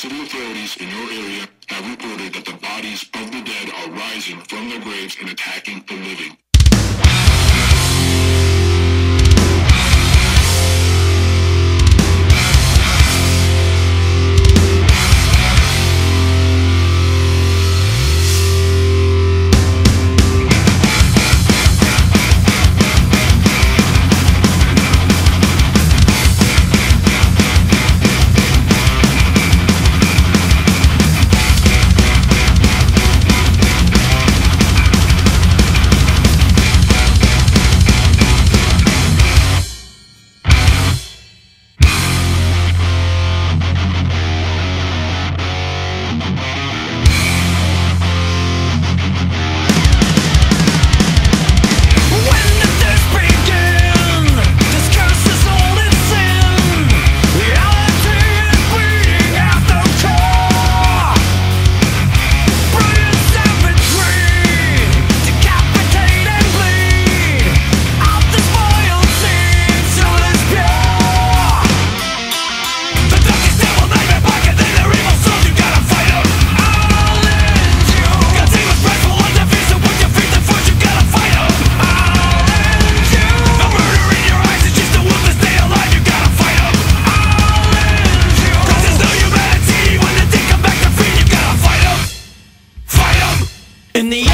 City authorities in your area have reported that the bodies of the dead are rising from their graves and attacking the living. In the